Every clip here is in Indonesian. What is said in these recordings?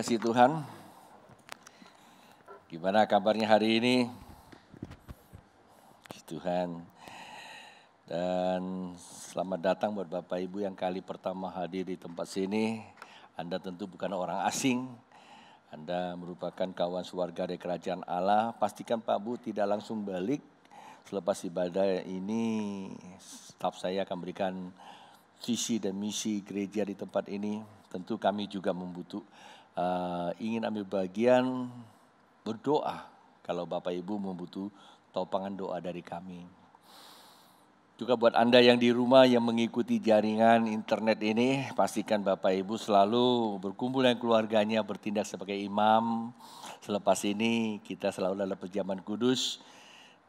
Dikasih Tuhan. Gimana kabarnya hari ini? Tuhan. Dan selamat datang buat Bapak Ibu yang kali pertama hadir di tempat sini. Anda tentu bukan orang asing. Anda merupakan kawan keluarga dari kerajaan Allah. Pastikan Pak Bu tidak langsung balik. Selepas ibadah ini, staf saya akan berikan visi dan misi gereja di tempat ini tentu kami juga membutuh uh, ingin ambil bagian berdoa kalau Bapak Ibu membutuh topangan doa dari kami. Juga buat Anda yang di rumah yang mengikuti jaringan internet ini, pastikan Bapak Ibu selalu berkumpul dengan keluarganya, bertindak sebagai imam. Selepas ini kita selalu dalam perjamuan kudus.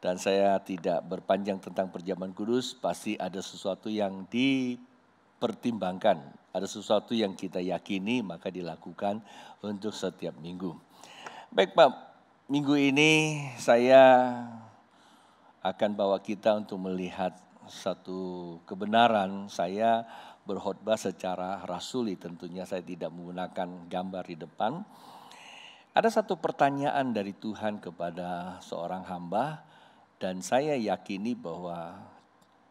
Dan saya tidak berpanjang tentang perjamuan kudus, pasti ada sesuatu yang dipertimbangkan ada sesuatu yang kita yakini maka dilakukan untuk setiap minggu. Baik Pak, minggu ini saya akan bawa kita untuk melihat satu kebenaran. Saya berkhotbah secara rasuli tentunya saya tidak menggunakan gambar di depan. Ada satu pertanyaan dari Tuhan kepada seorang hamba dan saya yakini bahwa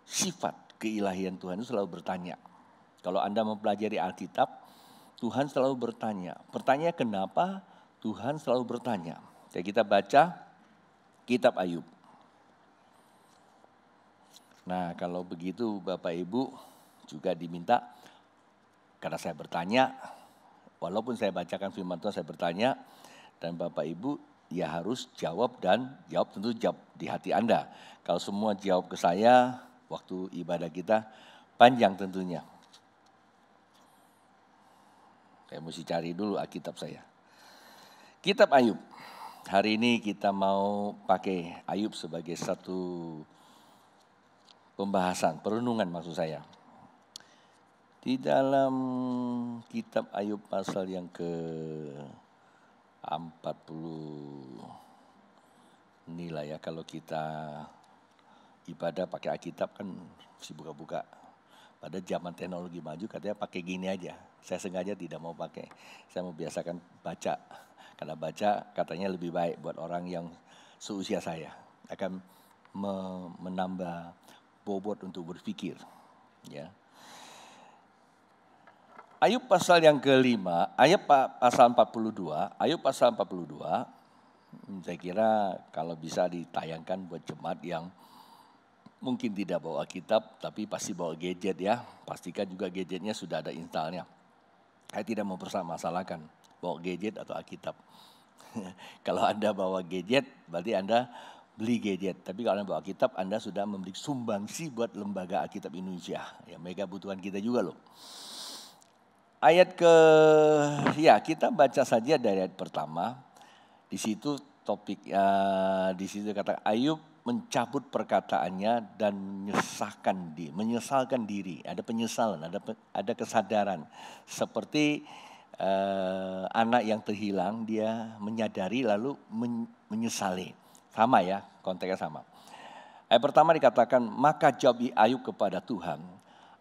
sifat keilahian Tuhan itu selalu bertanya. Kalau Anda mempelajari Alkitab, Tuhan selalu bertanya. Pertanyaan kenapa Tuhan selalu bertanya. Jadi kita baca kitab Ayub. Nah kalau begitu Bapak Ibu juga diminta, karena saya bertanya, walaupun saya bacakan firman Tuhan saya bertanya, dan Bapak Ibu ya harus jawab dan jawab tentu jawab di hati Anda. Kalau semua jawab ke saya, waktu ibadah kita panjang tentunya. Saya mesti cari dulu Alkitab saya. Kitab Ayub. Hari ini kita mau pakai Ayub sebagai satu pembahasan, perenungan maksud saya. Di dalam kitab Ayub pasal yang ke 40 inilah ya kalau kita ibadah pakai Alkitab kan mesti buka-buka pada zaman teknologi maju katanya pakai gini aja. Saya sengaja tidak mau pakai. Saya mau biasakan baca. Karena baca katanya lebih baik buat orang yang seusia saya. Akan menambah bobot untuk berpikir. Ya. Ayub pasal yang kelima, Ayub pasal 42, Ayub pasal 42, saya kira kalau bisa ditayangkan buat jemaat yang mungkin tidak bawa kitab, tapi pasti bawa gadget ya. Pastikan juga gadgetnya sudah ada installnya. Saya tidak mau bawa gadget atau Alkitab. kalau Anda bawa gadget, berarti Anda beli gadget. Tapi kalau Anda bawa kitab, Anda sudah memberi sumbangsi buat lembaga Alkitab Indonesia. Ya, mereka butuhan kita juga loh. Ayat ke, ya kita baca saja dari ayat pertama. Di situ topik, uh, di situ kata Ayub mencabut perkataannya dan menyesahkan diri, menyesalkan diri. Ada penyesalan, ada ada kesadaran. Seperti uh, anak yang terhilang, dia menyadari lalu men, menyesali. Sama ya, konteksnya sama. Ayat pertama dikatakan, maka jawab Ayub kepada Tuhan,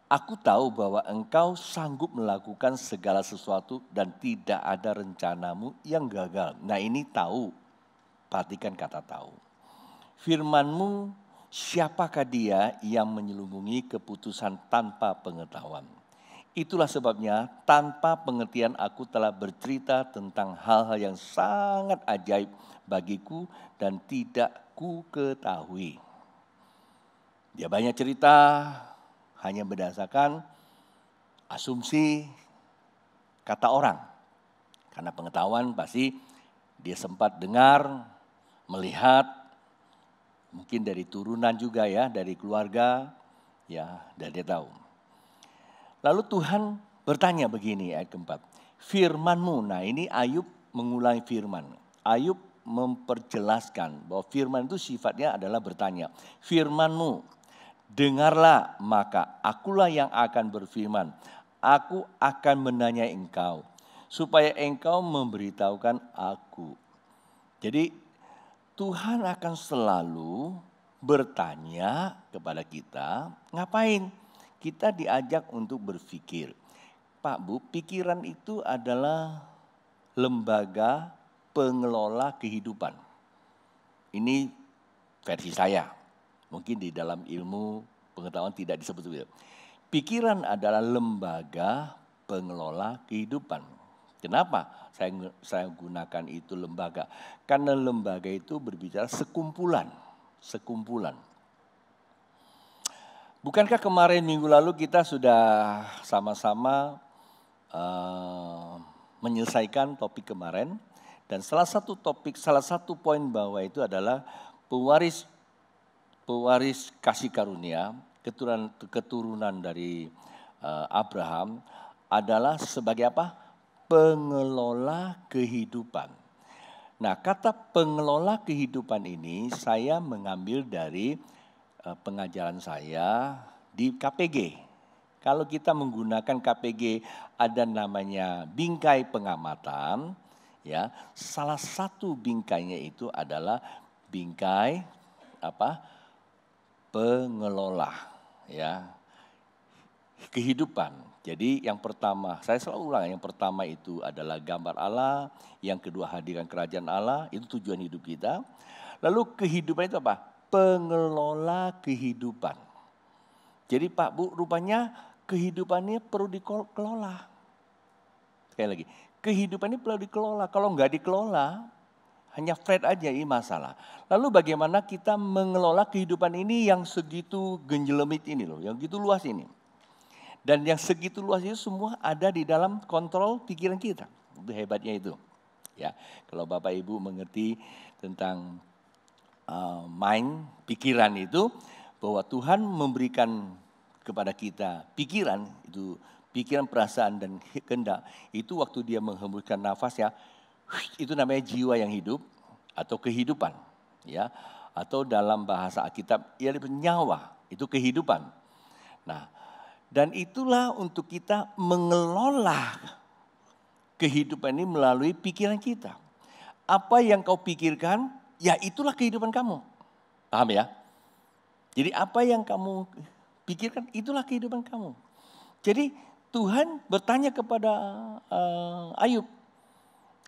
Aku tahu bahwa engkau sanggup melakukan segala sesuatu dan tidak ada rencanamu yang gagal. Nah ini tahu, perhatikan kata tahu firmanmu siapakah dia yang menyelubungi keputusan tanpa pengetahuan. Itulah sebabnya tanpa pengertian aku telah bercerita tentang hal-hal yang sangat ajaib bagiku dan tidak ku ketahui. Dia banyak cerita hanya berdasarkan asumsi kata orang. Karena pengetahuan pasti dia sempat dengar, melihat, mungkin dari turunan juga ya, dari keluarga, ya, dan dia tahu. Lalu Tuhan bertanya begini ayat keempat, firmanmu, nah ini Ayub mengulangi firman. Ayub memperjelaskan bahwa firman itu sifatnya adalah bertanya. Firmanmu, dengarlah maka akulah yang akan berfirman. Aku akan menanya engkau supaya engkau memberitahukan aku. Jadi Tuhan akan selalu bertanya kepada kita, ngapain? Kita diajak untuk berpikir. Pak Bu, pikiran itu adalah lembaga pengelola kehidupan. Ini versi saya. Mungkin di dalam ilmu pengetahuan tidak disebut begitu. Pikiran adalah lembaga pengelola kehidupan. Kenapa saya saya gunakan itu lembaga? Karena lembaga itu berbicara sekumpulan, sekumpulan. Bukankah kemarin minggu lalu kita sudah sama-sama uh, menyelesaikan topik kemarin dan salah satu topik, salah satu poin bawah itu adalah pewaris pewaris kasih karunia keturunan keturunan dari uh, Abraham adalah sebagai apa? Pengelola kehidupan. Nah, kata pengelola kehidupan ini saya mengambil dari uh, pengajaran saya di KPG. Kalau kita menggunakan KPG ada namanya bingkai pengamatan, ya. Salah satu bingkainya itu adalah bingkai apa? pengelola, ya. Kehidupan. Jadi yang pertama, saya selalu ulang, yang pertama itu adalah gambar Allah, yang kedua hadiran kerajaan Allah, itu tujuan hidup kita. Lalu kehidupan itu apa? Pengelola kehidupan. Jadi Pak Bu, rupanya kehidupannya perlu dikelola. Sekali lagi, kehidupan ini perlu dikelola. Kalau nggak dikelola, hanya Fred aja ini masalah. Lalu bagaimana kita mengelola kehidupan ini yang segitu genjelemit ini loh, yang gitu luas ini. Dan yang segitu luas itu semua ada di dalam kontrol pikiran kita. Itu hebatnya itu. Ya, kalau Bapak Ibu mengerti tentang uh, mind, pikiran itu, bahwa Tuhan memberikan kepada kita. Pikiran itu pikiran, perasaan dan kehendak itu waktu dia menghembuskan nafas ya itu namanya jiwa yang hidup atau kehidupan ya atau dalam bahasa Alkitab ya nyawa itu kehidupan. Nah, dan itulah untuk kita mengelola kehidupan ini melalui pikiran kita. Apa yang kau pikirkan, ya itulah kehidupan kamu. Paham ya? Jadi apa yang kamu Pikirkan itulah kehidupan kamu. Jadi Tuhan bertanya kepada uh, Ayub,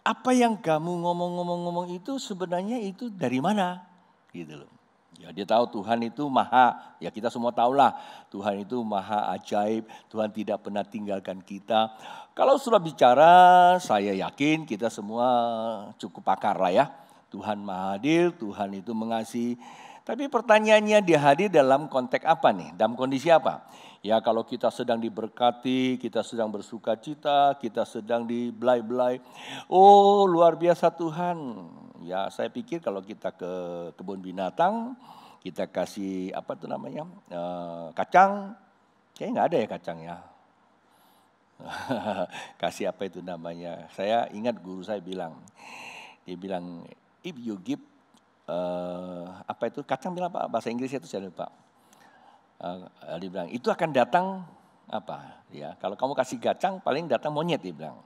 apa yang kamu ngomong-ngomong-ngomong itu sebenarnya itu dari mana? Gitu loh. Ya dia tahu Tuhan itu maha, ya kita semua tahulah Tuhan itu maha ajaib, Tuhan tidak pernah tinggalkan kita. Kalau sudah bicara, saya yakin kita semua cukup pakar lah ya. Tuhan maha adil, Tuhan itu mengasihi tapi pertanyaannya dia hadir dalam konteks apa nih? Dalam kondisi apa? Ya kalau kita sedang diberkati, kita sedang bersuka cita, kita sedang dibelai-belai. Oh luar biasa Tuhan. Ya saya pikir kalau kita ke kebun binatang, kita kasih apa tuh namanya uh, kacang, kayaknya nggak ada ya kacang ya. kasih apa itu namanya? Saya ingat guru saya bilang, dia bilang if you give uh, apa itu kacang bilang apa bahasa Inggris itu saya lupa. Uh, dia bilang itu akan datang apa ya kalau kamu kasih kacang paling datang monyet dia bilang.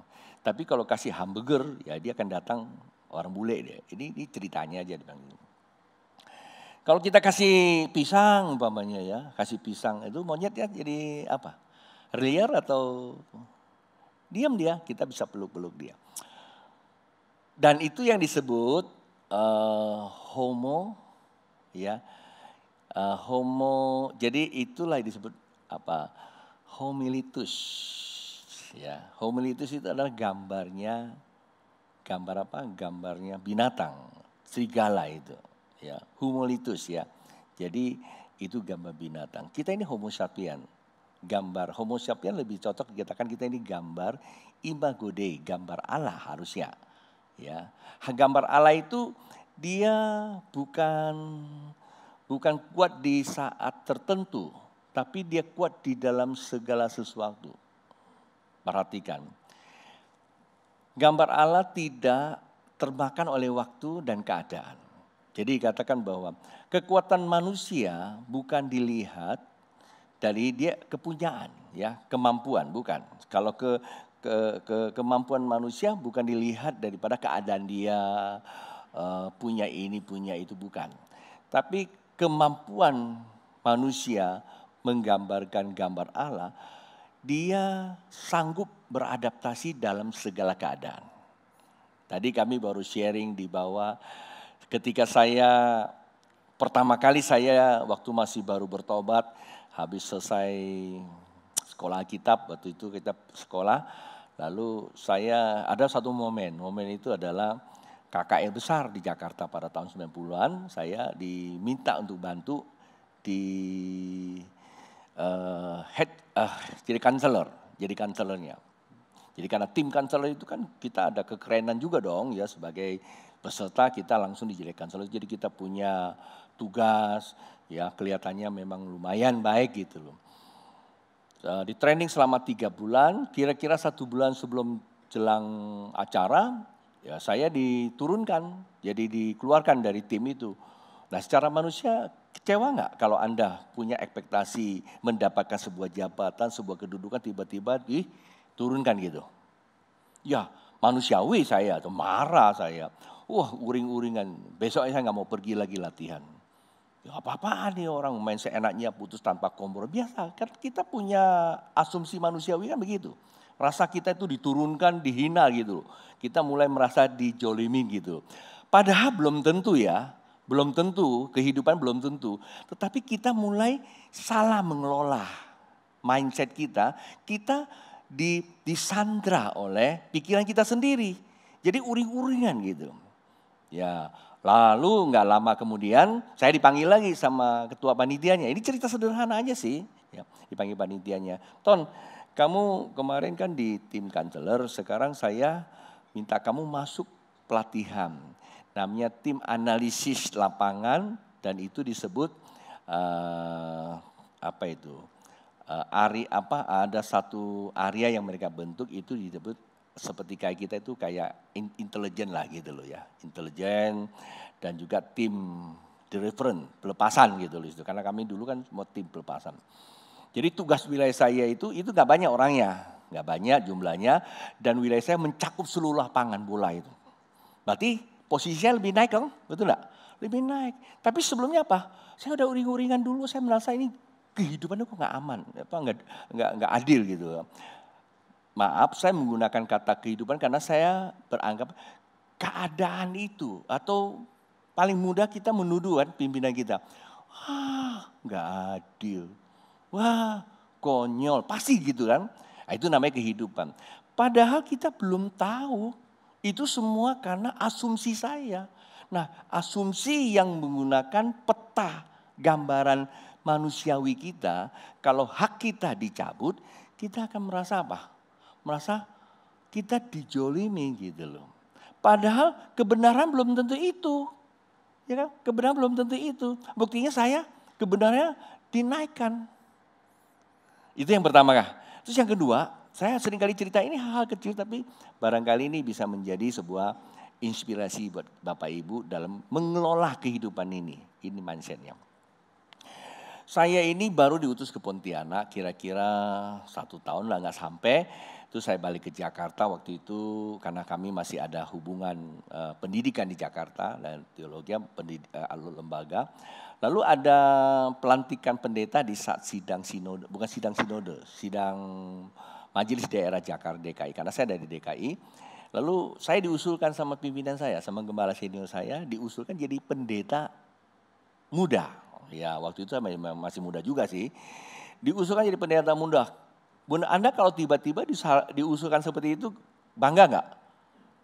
Tapi kalau kasih hamburger ya dia akan datang orang bule dia. Ini, ini ceritanya aja dia bilang. Kalau kita kasih pisang umpamanya ya, kasih pisang itu monyet ya jadi apa? Liar atau diam dia, kita bisa peluk-peluk dia. Dan itu yang disebut uh, homo ya. Uh, homo jadi itulah disebut apa? Homilitus ya. Homilitus itu adalah gambarnya gambar apa? Gambarnya binatang serigala itu ya. Homolitus ya. Jadi itu gambar binatang. Kita ini homo sapien gambar homo sapien lebih cocok dikatakan kita ini gambar imago Dei, gambar Allah harusnya. Ya, gambar Allah itu dia bukan bukan kuat di saat tertentu, tapi dia kuat di dalam segala sesuatu. Perhatikan. Gambar Allah tidak termakan oleh waktu dan keadaan. Jadi katakan bahwa kekuatan manusia bukan dilihat dari dia kepunyaan, ya kemampuan, bukan. Kalau ke, ke, ke kemampuan manusia bukan dilihat daripada keadaan dia uh, punya ini, punya itu, bukan. Tapi kemampuan manusia menggambarkan gambar Allah, dia sanggup beradaptasi dalam segala keadaan. Tadi kami baru sharing di bawah ketika saya pertama kali saya waktu masih baru bertobat habis selesai sekolah kitab waktu itu kita sekolah lalu saya ada satu momen. Momen itu adalah kakak besar di Jakarta pada tahun 90-an saya diminta untuk bantu di uh, head uh, jadi kanselor jadi kanselornya jadi karena tim kanselor itu kan kita ada kekerenan juga dong ya sebagai peserta kita langsung dijadikan kanselor jadi kita punya tugas, ya kelihatannya memang lumayan baik gitu loh. Eh, di training selama tiga bulan, kira-kira satu bulan sebelum jelang acara, ya saya diturunkan, jadi dikeluarkan dari tim itu. Nah secara manusia kecewa nggak kalau Anda punya ekspektasi mendapatkan sebuah jabatan, sebuah kedudukan tiba-tiba diturunkan gitu. Ya manusiawi saya, atau marah saya. Wah uring-uringan, besok saya nggak mau pergi lagi latihan. Ya apa-apaan nih orang main seenaknya putus tanpa kompromi. Biasa, kan kita punya asumsi manusiawi kan begitu. Rasa kita itu diturunkan, dihina gitu. Kita mulai merasa dijolimi gitu. Padahal belum tentu ya, belum tentu, kehidupan belum tentu. Tetapi kita mulai salah mengelola mindset kita. Kita di, disandra oleh pikiran kita sendiri. Jadi uring-uringan gitu. Ya, Lalu nggak lama kemudian saya dipanggil lagi sama ketua panitianya. Ini cerita sederhana aja sih. Ya, dipanggil panitianya. Ton, kamu kemarin kan di tim kanseler, sekarang saya minta kamu masuk pelatihan. Namanya tim analisis lapangan dan itu disebut uh, apa itu? Uh, ari apa ada satu area yang mereka bentuk itu disebut seperti kayak kita itu kayak intelijen lah gitu loh ya. Intelijen dan juga tim referent, pelepasan gitu loh. Karena kami dulu kan semua tim pelepasan. Jadi tugas wilayah saya itu, itu gak banyak orangnya. Gak banyak jumlahnya. Dan wilayah saya mencakup seluruh lapangan bola itu. Berarti posisinya lebih naik dong, betul gak? Lebih naik. Tapi sebelumnya apa? Saya udah uring-uringan dulu, saya merasa ini kehidupan kok gak aman, apa nggak nggak nggak adil gitu maaf saya menggunakan kata kehidupan karena saya beranggap keadaan itu atau paling mudah kita menuduh kan pimpinan kita. Wah nggak adil. Wah konyol. Pasti gitu kan. Nah, itu namanya kehidupan. Padahal kita belum tahu itu semua karena asumsi saya. Nah asumsi yang menggunakan peta gambaran manusiawi kita. Kalau hak kita dicabut kita akan merasa apa? Merasa kita dijolimi gitu loh. Padahal kebenaran belum tentu itu. Ya kan? Kebenaran belum tentu itu. Buktinya saya kebenarannya dinaikkan. Itu yang pertama kah? Terus yang kedua, saya sering kali cerita ini hal-hal kecil tapi barangkali ini bisa menjadi sebuah inspirasi buat Bapak Ibu dalam mengelola kehidupan ini. Ini mindsetnya. Saya ini baru diutus ke Pontianak kira-kira satu tahun lah nggak sampai itu saya balik ke Jakarta waktu itu karena kami masih ada hubungan uh, pendidikan di Jakarta dan teologi uh, lembaga. Lalu ada pelantikan pendeta di saat sidang sinode, bukan sidang sinode, sidang majelis daerah Jakarta DKI karena saya dari DKI. Lalu saya diusulkan sama pimpinan saya, sama gembala senior saya, diusulkan jadi pendeta muda. Ya waktu itu saya masih muda juga sih. Diusulkan jadi pendeta muda Bunda Anda kalau tiba-tiba diusulkan seperti itu, bangga nggak?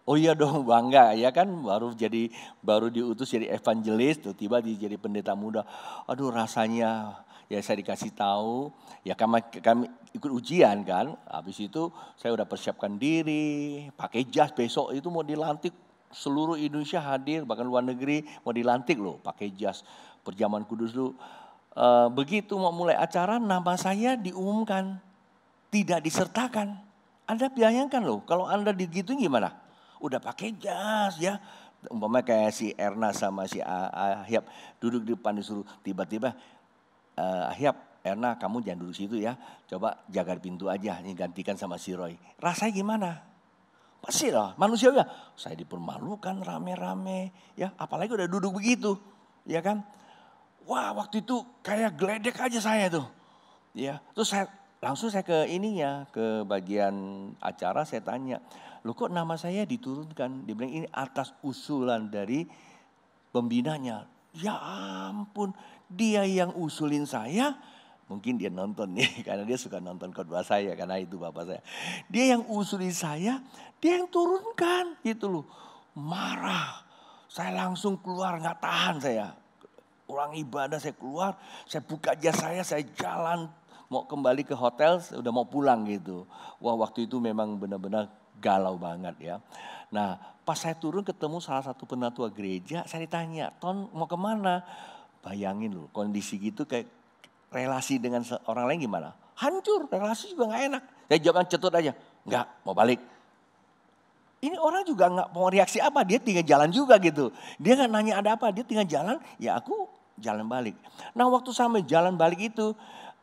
Oh iya dong bangga ya kan baru jadi baru diutus jadi evangelis tuh tiba jadi pendeta muda. Aduh rasanya ya saya dikasih tahu ya kami, kami ikut ujian kan. Habis itu saya udah persiapkan diri, pakai jas besok itu mau dilantik seluruh Indonesia hadir bahkan luar negeri mau dilantik loh pakai jas perjamuan kudus dulu. E, begitu mau mulai acara nama saya diumumkan tidak disertakan. Anda bayangkan loh kalau Anda digituin gimana? udah pakai jas ya. Umpama kayak si Erna sama si Ahyap duduk di depan disuruh tiba-tiba uh, Ahyap Erna kamu jangan duduk situ ya. Coba jaga pintu aja ini gantikan sama si Roy. Rasanya gimana? Pasti lah manusia ya. Saya dipermalukan rame-rame ya. Apalagi udah duduk begitu ya kan. Wah waktu itu kayak geledek aja saya tuh. Ya, terus saya langsung saya ke ininya, ke bagian acara saya tanya, Loh kok nama saya diturunkan? Dia bilang ini atas usulan dari pembinanya. Ya ampun, dia yang usulin saya, mungkin dia nonton nih karena dia suka nonton khotbah saya karena itu bapak saya. Dia yang usulin saya, dia yang turunkan gitu loh. Marah. Saya langsung keluar nggak tahan saya. Orang ibadah saya keluar, saya buka jas saya, saya jalan mau kembali ke hotel, udah mau pulang gitu. Wah waktu itu memang benar-benar galau banget ya. Nah pas saya turun ketemu salah satu penatua gereja, saya ditanya, Ton mau ke mana? Bayangin loh kondisi gitu kayak relasi dengan orang lain gimana? Hancur, relasi juga gak enak. Saya jawab cetut aja, enggak mau balik. Ini orang juga nggak mau reaksi apa, dia tinggal jalan juga gitu. Dia nggak nanya ada apa, dia tinggal jalan, ya aku jalan balik. Nah waktu sampai jalan balik itu,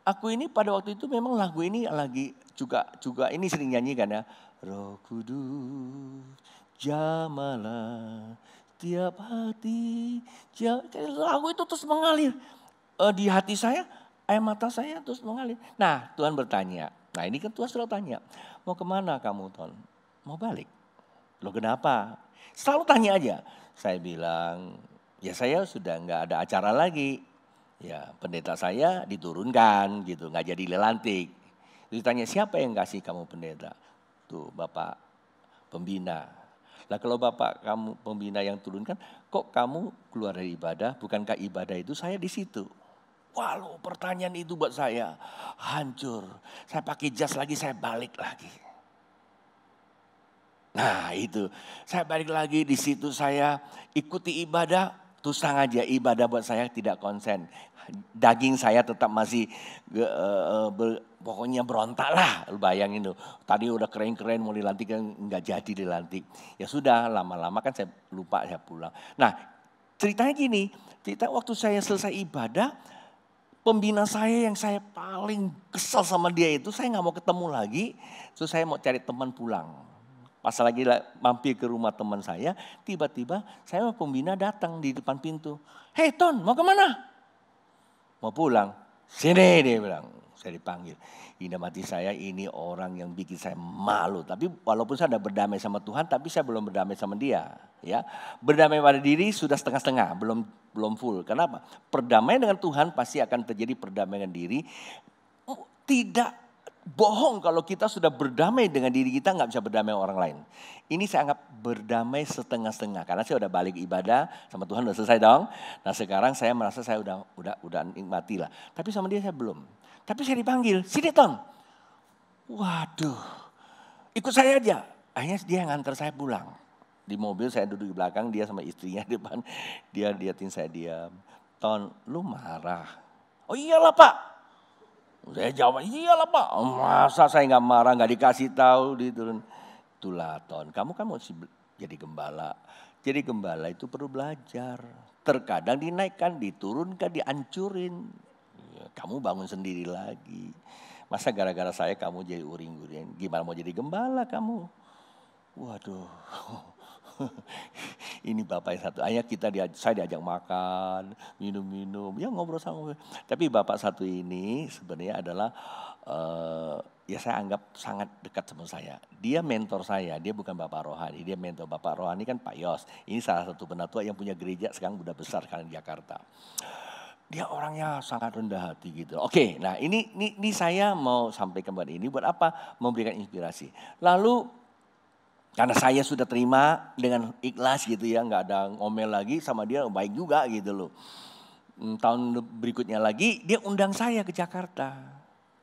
aku ini pada waktu itu memang lagu ini lagi juga juga ini sering nyanyikan ya. Roh Kudus jamalah tiap hati. Lagu itu terus mengalir. Uh, di hati saya, air mata saya terus mengalir. Nah Tuhan bertanya. Nah ini kan Tuhan sudah tanya. Mau ke mana kamu Ton? Mau balik. Lo kenapa? Selalu tanya aja. Saya bilang, ya saya sudah nggak ada acara lagi. Ya pendeta saya diturunkan gitu, nggak jadi lelantik. Ditanya siapa yang kasih kamu pendeta? Tuh Bapak pembina. Lah kalau Bapak kamu pembina yang turunkan, kok kamu keluar dari ibadah? Bukankah ibadah itu saya di situ? Walau pertanyaan itu buat saya hancur. Saya pakai jas lagi, saya balik lagi. Nah itu, saya balik lagi di situ saya ikuti ibadah, terus aja ibadah buat saya tidak konsen daging saya tetap masih uh, ber, pokoknya berontak lah. Lu bayangin tuh. Tadi udah keren-keren mau dilantik kan nggak jadi dilantik. Ya sudah lama-lama kan saya lupa saya pulang. Nah ceritanya gini, cerita waktu saya selesai ibadah, pembina saya yang saya paling kesal sama dia itu saya nggak mau ketemu lagi. Terus saya mau cari teman pulang. Pas lagi mampir ke rumah teman saya, tiba-tiba saya pembina datang di depan pintu. Hei Ton, mau ke mana? Mau pulang. Sini dia bilang, saya dipanggil. Ini mati saya ini orang yang bikin saya malu. Tapi walaupun saya sudah berdamai sama Tuhan, tapi saya belum berdamai sama dia. Ya, berdamai pada diri sudah setengah-setengah, belum belum full. Kenapa? Perdamaian dengan Tuhan pasti akan terjadi perdamaian diri. Tidak bohong kalau kita sudah berdamai dengan diri kita nggak bisa berdamai dengan orang lain. Ini saya anggap berdamai setengah-setengah karena saya udah balik ibadah sama Tuhan udah selesai dong. Nah sekarang saya merasa saya udah udah udah nikmati lah. Tapi sama dia saya belum. Tapi saya dipanggil, sini Ton. Waduh, ikut saya aja. Akhirnya dia nganter saya pulang. Di mobil saya duduk di belakang, dia sama istrinya di depan. Dia liatin saya diam. Ton, lu marah. Oh iyalah pak, saya jawab, iyalah pak, masa saya nggak marah, nggak dikasih tahu, diturun. Itulah ton, kamu kan mau jadi gembala. Jadi gembala itu perlu belajar. Terkadang dinaikkan, diturunkan, dihancurin. Ya, kamu bangun sendiri lagi. Masa gara-gara saya kamu jadi uring-uring. Gimana mau jadi gembala kamu? Waduh. ini bapak yang satu. Ayah kita diaj saya diajak makan, minum-minum, ya ngobrol sama. Tapi bapak satu ini sebenarnya adalah uh, ya saya anggap sangat dekat sama saya. Dia mentor saya, dia bukan bapak rohani, dia mentor bapak rohani kan Pak Yos. Ini salah satu penatua yang punya gereja sekarang udah besar sekarang di Jakarta. Dia orangnya sangat rendah hati gitu. Oke, nah ini, ini, ini saya mau sampaikan buat ini buat apa? Memberikan inspirasi. Lalu Karena saya sudah terima dengan ikhlas gitu ya, nggak ada ngomel lagi sama dia, baik juga gitu loh. Hmm, tahun berikutnya lagi dia undang saya ke Jakarta,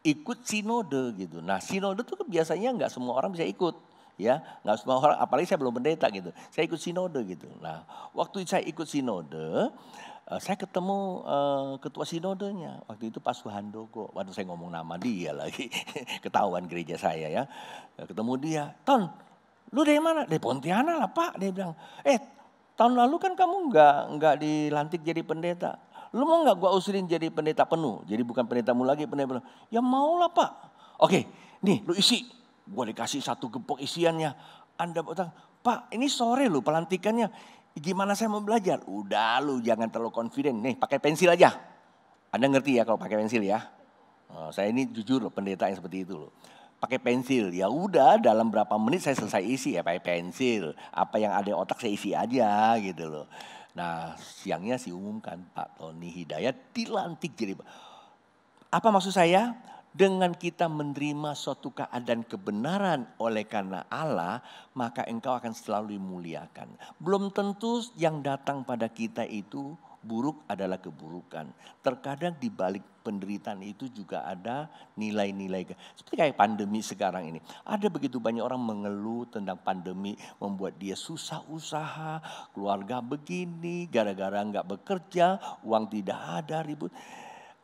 ikut sinode gitu. Nah sinode tuh kan biasanya nggak semua orang bisa ikut ya. Nggak semua orang apalagi saya belum pendeta gitu. Saya ikut sinode gitu. Nah waktu saya ikut sinode uh, saya ketemu uh, ketua sinodenya. Waktu itu Pak Suhandogo. Waktu saya ngomong nama dia lagi. Ketahuan gereja saya ya. Ketemu dia Ton Lu dari mana? Dari Pontianak lah Pak. Dia bilang, eh tahun lalu kan kamu nggak nggak dilantik jadi pendeta. Lu mau nggak gua usulin jadi pendeta penuh? Jadi bukan pendetamu lagi, pendeta penuh. Ya mau lah Pak. Oke, nih lu isi. Gua dikasih satu gepok isiannya. Anda bilang, Pak ini sore lu pelantikannya. Gimana saya mau belajar? Udah lu jangan terlalu confident. Nih pakai pensil aja. Anda ngerti ya kalau pakai pensil ya? Oh, saya ini jujur loh pendeta yang seperti itu loh pakai pensil. Ya udah dalam berapa menit saya selesai isi ya pakai pensil. Apa yang ada otak saya isi aja gitu loh. Nah siangnya sih umumkan Pak Tony Hidayat dilantik jadi apa maksud saya? Dengan kita menerima suatu keadaan kebenaran oleh karena Allah, maka engkau akan selalu dimuliakan. Belum tentu yang datang pada kita itu buruk adalah keburukan. Terkadang di balik penderitaan itu juga ada nilai-nilai. Seperti kayak pandemi sekarang ini. Ada begitu banyak orang mengeluh tentang pandemi membuat dia susah usaha, keluarga begini, gara-gara nggak bekerja, uang tidak ada, ribut.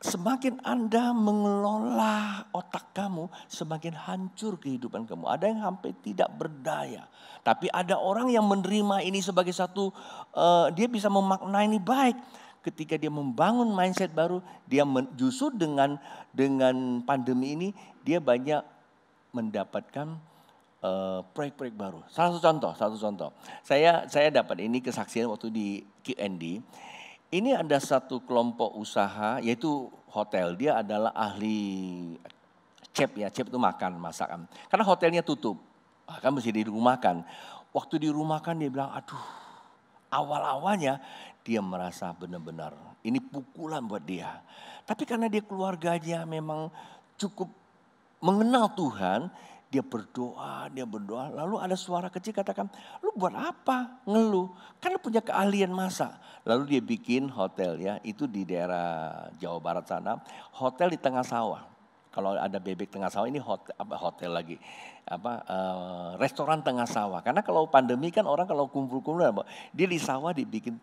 Semakin Anda mengelola otak kamu, semakin hancur kehidupan kamu. Ada yang sampai tidak berdaya. Tapi ada orang yang menerima ini sebagai satu, uh, dia bisa memaknai ini baik. Ketika dia membangun mindset baru, dia men, justru dengan dengan pandemi ini, dia banyak mendapatkan uh, proyek-proyek baru. Salah satu contoh, satu contoh. Saya saya dapat ini kesaksian waktu di Q&D ini ada satu kelompok usaha yaitu hotel. Dia adalah ahli chef ya, chef itu makan, masakan. Karena hotelnya tutup, kan mesti di rumah makan. Waktu di rumah makan dia bilang, aduh awal-awalnya dia merasa benar-benar ini pukulan buat dia. Tapi karena dia keluarganya memang cukup mengenal Tuhan, dia berdoa, dia berdoa. Lalu ada suara kecil katakan, lu buat apa ngeluh? Kan lu punya keahlian masak. Lalu dia bikin hotel ya, itu di daerah Jawa Barat sana. Hotel di tengah sawah. Kalau ada bebek tengah sawah ini hotel, apa, hotel lagi. apa uh, Restoran tengah sawah. Karena kalau pandemi kan orang kalau kumpul-kumpul, dia di sawah dibikin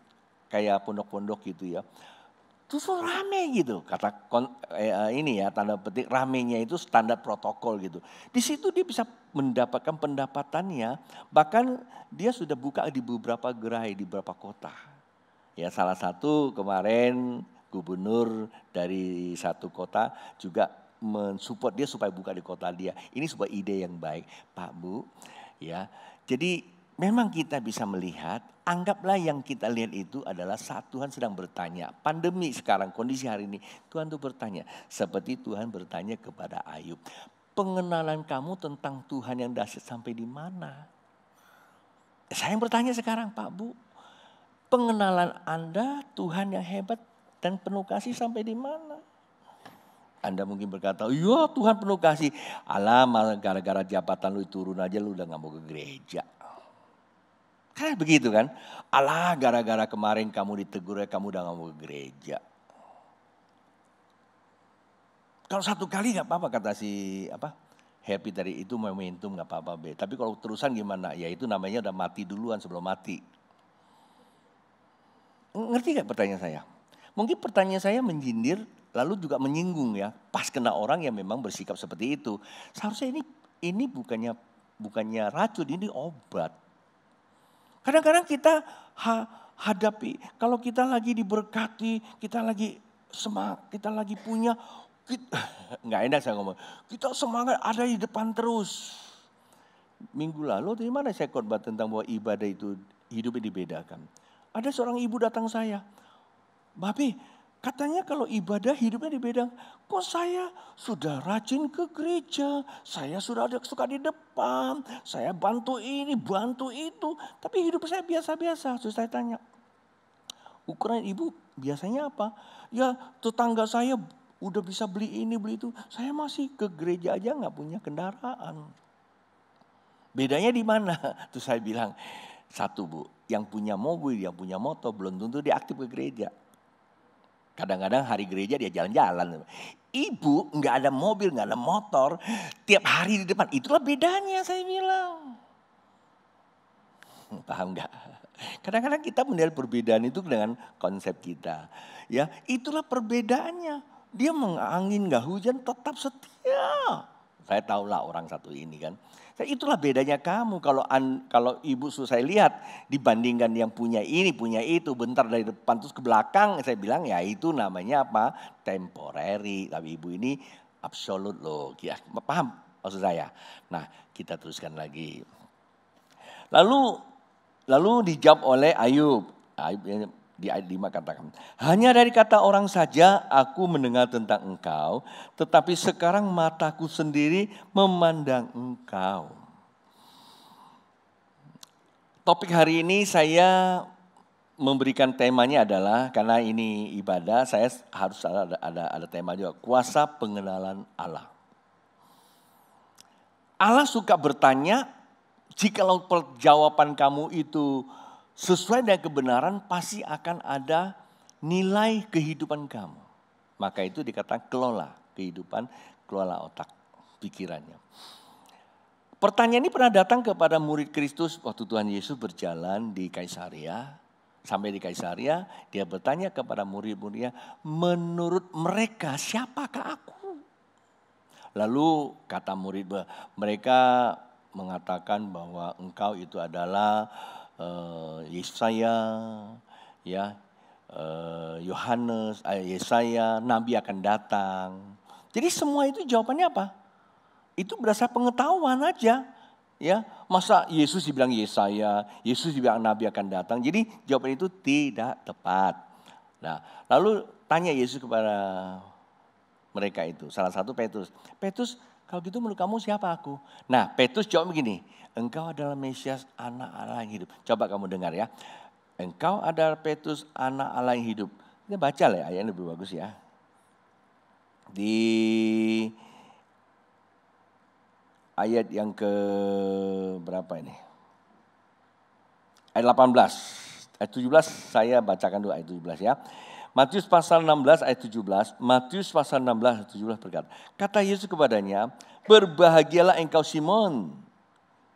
kayak pondok-pondok gitu ya justru rame gitu. Kata kon, eh, eh, ini ya tanda petik ramenya itu standar protokol gitu. Di situ dia bisa mendapatkan pendapatannya. Bahkan dia sudah buka di beberapa gerai di beberapa kota. Ya salah satu kemarin gubernur dari satu kota juga mensupport dia supaya buka di kota dia. Ini sebuah ide yang baik. Pak bu ya jadi memang kita bisa melihat, anggaplah yang kita lihat itu adalah saat Tuhan sedang bertanya. Pandemi sekarang, kondisi hari ini, Tuhan tuh bertanya. Seperti Tuhan bertanya kepada Ayub. Pengenalan kamu tentang Tuhan yang dahsyat sampai di mana? Saya yang bertanya sekarang Pak Bu. Pengenalan Anda Tuhan yang hebat dan penuh kasih sampai di mana? Anda mungkin berkata, iya Tuhan penuh kasih. Alam gara-gara jabatan lu turun aja lu udah gak mau ke gereja. Kan begitu kan? Allah gara-gara kemarin kamu ditegur ya kamu udah gak mau ke gereja. Kalau satu kali gak apa-apa kata si apa happy tadi itu momentum gak apa-apa be. Tapi kalau terusan gimana? Ya itu namanya udah mati duluan sebelum mati. Ngerti gak pertanyaan saya? Mungkin pertanyaan saya menjindir lalu juga menyinggung ya. Pas kena orang yang memang bersikap seperti itu. Seharusnya ini ini bukannya bukannya racun, ini obat. Kadang-kadang kita ha, hadapi, kalau kita lagi diberkati, kita lagi semangat, kita lagi punya, kita, nggak enak saya ngomong, kita semangat ada di depan terus. Minggu lalu dari mana saya khotbah tentang bahwa ibadah itu hidupnya dibedakan. Ada seorang ibu datang saya, Babi, Katanya kalau ibadah hidupnya di bidang, kok saya sudah rajin ke gereja, saya sudah ada suka di depan, saya bantu ini, bantu itu, tapi hidup saya biasa-biasa. Terus saya tanya, ukuran ibu biasanya apa? Ya tetangga saya udah bisa beli ini, beli itu, saya masih ke gereja aja nggak punya kendaraan. Bedanya di mana? Terus saya bilang, satu bu, yang punya mobil, yang punya motor belum tentu dia aktif ke gereja. Kadang-kadang hari gereja dia jalan-jalan. Ibu nggak ada mobil, nggak ada motor, tiap hari di depan. Itulah bedanya saya bilang. Paham nggak? Kadang-kadang kita melihat perbedaan itu dengan konsep kita. Ya, itulah perbedaannya. Dia mengangin nggak hujan tetap setia. Saya tahulah orang satu ini kan. Itulah bedanya kamu. Kalau an, kalau ibu saya lihat dibandingkan yang punya ini punya itu bentar dari depan terus ke belakang saya bilang ya itu namanya apa? Temporary. Tapi ibu ini absolut loh. Ya paham maksud saya? Nah kita teruskan lagi. Lalu lalu dijawab oleh Ayub. Ayub di ayat 5 katakan, hanya dari kata orang saja aku mendengar tentang engkau, tetapi sekarang mataku sendiri memandang engkau. Topik hari ini saya memberikan temanya adalah karena ini ibadah, saya harus ada ada ada tema juga kuasa pengenalan Allah. Allah suka bertanya, jikalau jawaban kamu itu sesuai dengan kebenaran pasti akan ada nilai kehidupan kamu. Maka itu dikatakan kelola kehidupan, kelola otak, pikirannya. Pertanyaan ini pernah datang kepada murid Kristus waktu Tuhan Yesus berjalan di Kaisaria. Sampai di Kaisaria, dia bertanya kepada murid-muridnya, menurut mereka siapakah aku? Lalu kata murid mereka mengatakan bahwa engkau itu adalah uh, Yesaya, ya uh, Yohanes, uh, Yesaya, Nabi akan datang. Jadi semua itu jawabannya apa? Itu berdasar pengetahuan aja. Ya, masa Yesus dibilang Yesaya, Yesus dibilang Nabi akan datang. Jadi jawaban itu tidak tepat. Nah, lalu tanya Yesus kepada mereka itu. Salah satu Petrus. Petrus, kalau gitu menurut kamu siapa aku? Nah, Petrus jawab begini. Engkau adalah Mesias anak Allah yang hidup. Coba kamu dengar ya. Engkau adalah Petrus anak Allah yang hidup. Kita baca lah ya, ayatnya lebih bagus ya. Di ayat yang ke berapa ini? Ayat 18. Ayat 17 saya bacakan dulu ayat 17 ya. Matius pasal 16 ayat 17, Matius pasal 16 ayat 17 berkata, kata Yesus kepadanya, berbahagialah engkau Simon,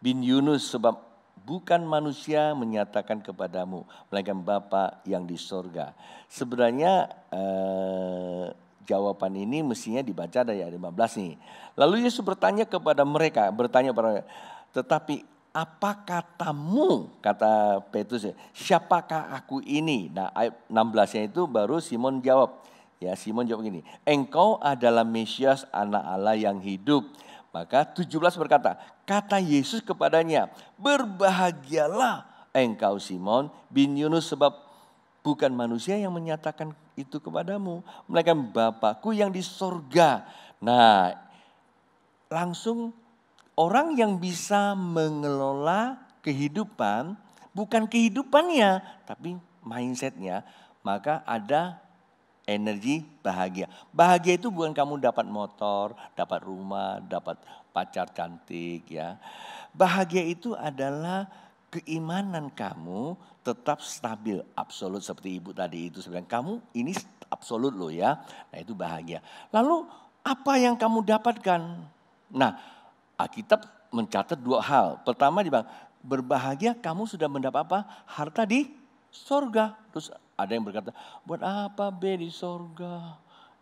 bin Yunus sebab bukan manusia menyatakan kepadamu melainkan Bapa yang di sorga. Sebenarnya eh, jawaban ini mestinya dibaca dari ayat 15 nih. Lalu Yesus bertanya kepada mereka, bertanya kepada mereka, tetapi apa katamu? Kata Petrus, siapakah aku ini? Nah ayat 16-nya itu baru Simon jawab. Ya Simon jawab gini, engkau adalah Mesias anak Allah yang hidup. Maka 17 berkata, kata Yesus kepadanya, berbahagialah engkau Simon bin Yunus sebab bukan manusia yang menyatakan itu kepadamu, melainkan Bapakku yang di sorga. Nah, langsung orang yang bisa mengelola kehidupan, bukan kehidupannya, tapi mindsetnya, maka ada energi bahagia. Bahagia itu bukan kamu dapat motor, dapat rumah, dapat pacar cantik ya. Bahagia itu adalah keimanan kamu tetap stabil, absolut seperti ibu tadi itu sebenarnya kamu ini absolut loh ya. Nah itu bahagia. Lalu apa yang kamu dapatkan? Nah Alkitab mencatat dua hal. Pertama di berbahagia kamu sudah mendapat apa? Harta di sorga. Terus ada yang berkata, buat apa be di sorga?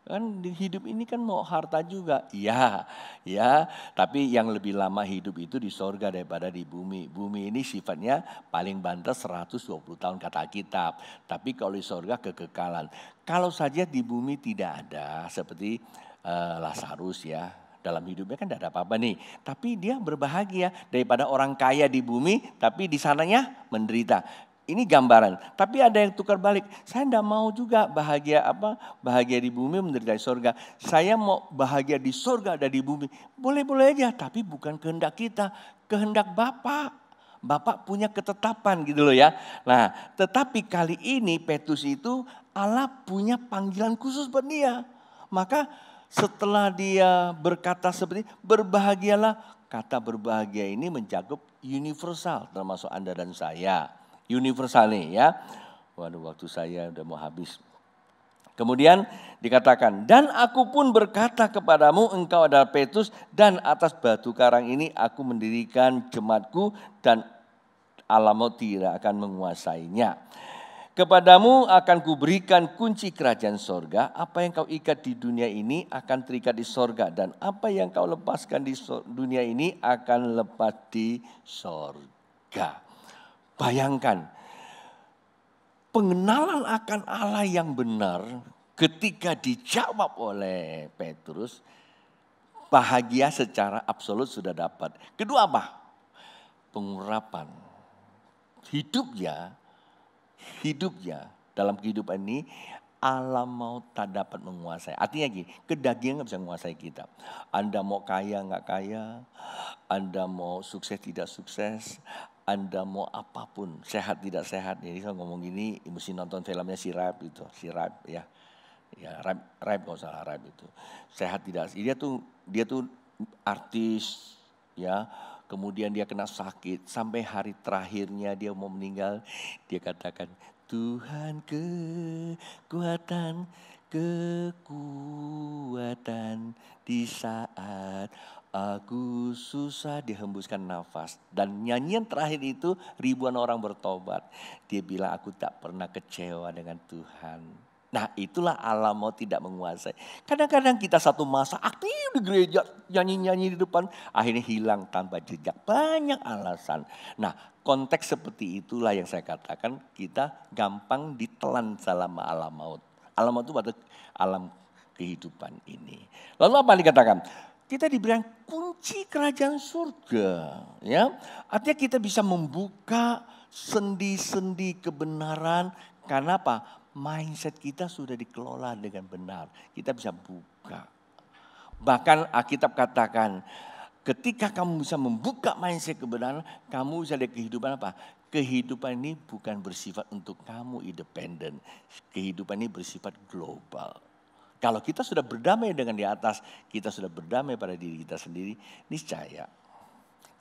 Kan di hidup ini kan mau harta juga. Ya, ya. Tapi yang lebih lama hidup itu di sorga daripada di bumi. Bumi ini sifatnya paling banter 120 tahun kata kitab. Tapi kalau di sorga kekekalan. Kalau saja di bumi tidak ada seperti uh, Lazarus ya. Dalam hidupnya kan tidak ada apa-apa nih. Tapi dia berbahagia daripada orang kaya di bumi tapi di sananya menderita. Ini gambaran. Tapi ada yang tukar balik. Saya tidak mau juga bahagia apa? Bahagia di bumi menderita di sorga. Saya mau bahagia di sorga ada di bumi. Boleh-boleh aja. Tapi bukan kehendak kita. Kehendak Bapak. Bapak punya ketetapan gitu loh ya. Nah tetapi kali ini Petrus itu Allah punya panggilan khusus buat dia. Maka setelah dia berkata seperti berbahagialah, kata berbahagia ini mencakup universal termasuk Anda dan saya. Universal nih ya. Waduh waktu saya udah mau habis. Kemudian dikatakan, dan aku pun berkata kepadamu engkau adalah Petrus dan atas batu karang ini aku mendirikan jemaatku dan alamu tidak akan menguasainya. Kepadamu akan kuberikan kunci kerajaan sorga. Apa yang kau ikat di dunia ini akan terikat di sorga. Dan apa yang kau lepaskan di dunia ini akan lepas di sorga. Bayangkan, pengenalan akan Allah yang benar ketika dijawab oleh Petrus, bahagia secara absolut sudah dapat. Kedua apa? Pengurapan. Hidupnya hidupnya dalam kehidupan ini alam mau tak dapat menguasai. Artinya gini, kedagingan nggak bisa menguasai kita. Anda mau kaya nggak kaya, Anda mau sukses tidak sukses, Anda mau apa pun, sehat tidak sehat. Jadi saya ngomong gini, mesti nonton filmnya si Rap itu, si Rap ya. Ya, Rap, Rap kalau salah Rap itu. Sehat tidak, dia tuh dia tuh artis ya kemudian dia kena sakit sampai hari terakhirnya dia mau meninggal dia katakan Tuhan kekuatan kekuatan di saat aku susah dihembuskan nafas dan nyanyian terakhir itu ribuan orang bertobat dia bilang aku tak pernah kecewa dengan Tuhan Nah itulah alam mau tidak menguasai. Kadang-kadang kita satu masa aktif di gereja, nyanyi-nyanyi di depan, akhirnya hilang tanpa jejak. Banyak alasan. Nah konteks seperti itulah yang saya katakan kita gampang ditelan selama alam maut. Alam itu pada alam kehidupan ini. Lalu apa dikatakan? Kita diberikan kunci kerajaan surga. ya Artinya kita bisa membuka sendi-sendi kebenaran. Karena apa? mindset kita sudah dikelola dengan benar. Kita bisa buka. Bahkan Alkitab katakan, ketika kamu bisa membuka mindset kebenaran, kamu bisa ada kehidupan apa? Kehidupan ini bukan bersifat untuk kamu independen. Kehidupan ini bersifat global. Kalau kita sudah berdamai dengan di atas, kita sudah berdamai pada diri kita sendiri, niscaya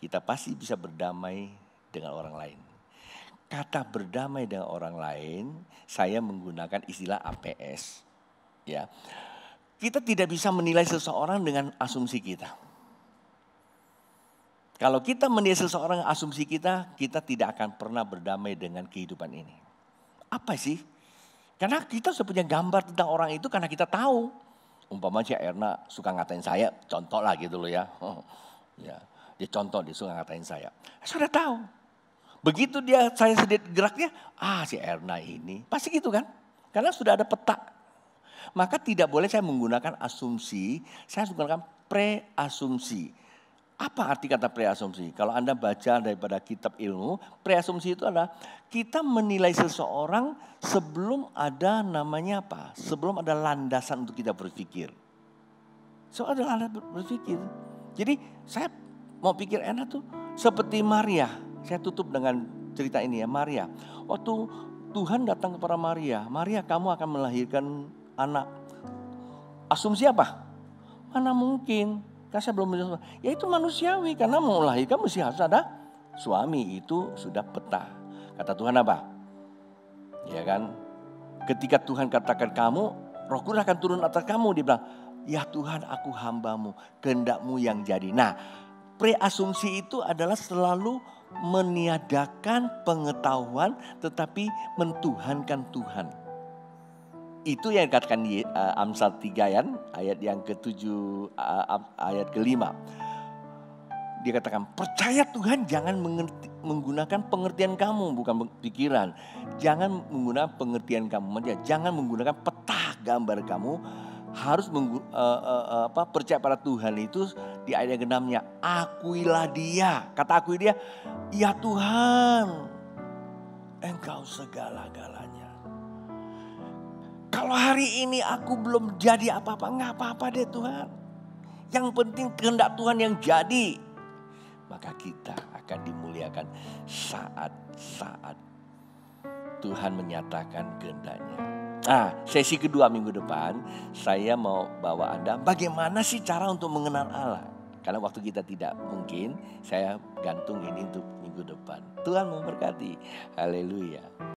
kita pasti bisa berdamai dengan orang lain kata berdamai dengan orang lain, saya menggunakan istilah APS. Ya. Kita tidak bisa menilai seseorang dengan asumsi kita. Kalau kita menilai seseorang asumsi kita, kita tidak akan pernah berdamai dengan kehidupan ini. Apa sih? Karena kita sudah punya gambar tentang orang itu karena kita tahu. Umpama si Erna suka ngatain saya, contoh lah gitu loh ya. ya. Dia contoh, dia suka ngatain. Saya sudah tahu. Begitu dia saya sedikit geraknya, ah si Erna ini. Pasti gitu kan? Karena sudah ada peta. Maka tidak boleh saya menggunakan asumsi, saya menggunakan preasumsi. Apa arti kata preasumsi? Kalau Anda baca daripada kitab ilmu, preasumsi itu adalah kita menilai seseorang sebelum ada namanya apa? Sebelum ada landasan untuk kita berpikir. So ada landasan berpikir. Jadi saya mau pikir enak tuh seperti Maria. Saya tutup dengan cerita ini ya, Maria. Waktu Tuhan datang kepada Maria, Maria kamu akan melahirkan anak. Asumsi apa? Mana mungkin? Saya belum Ya itu manusiawi karena mau melahirkan mesti harus ada suami itu sudah peta. Kata Tuhan apa? Ya kan? Ketika Tuhan katakan kamu, roh kudus akan turun atas kamu. Dia bilang, ya Tuhan aku hambamu, kehendakmu yang jadi. Nah, preasumsi itu adalah selalu meniadakan pengetahuan tetapi mentuhankan Tuhan. Itu yang dikatakan di uh, Amsal 3 ya, ayat yang ke-7 uh, ayat ke-5. Dia katakan, percaya Tuhan jangan mengerti, menggunakan pengertian kamu, bukan pikiran. Jangan menggunakan pengertian kamu, jangan menggunakan peta gambar kamu, harus menggu, uh, uh, uh, apa, percaya pada Tuhan itu di ayat yang keenamnya akuilah dia kata akui dia ya Tuhan engkau segala-galanya kalau hari ini aku belum jadi apa-apa nggak apa-apa deh Tuhan yang penting kehendak Tuhan yang jadi maka kita akan dimuliakan saat-saat Tuhan menyatakan kehendaknya Nah, sesi kedua minggu depan saya mau bawa Anda bagaimana sih cara untuk mengenal Allah. Karena waktu kita tidak mungkin, saya gantung ini untuk minggu depan. Tuhan memberkati. Haleluya.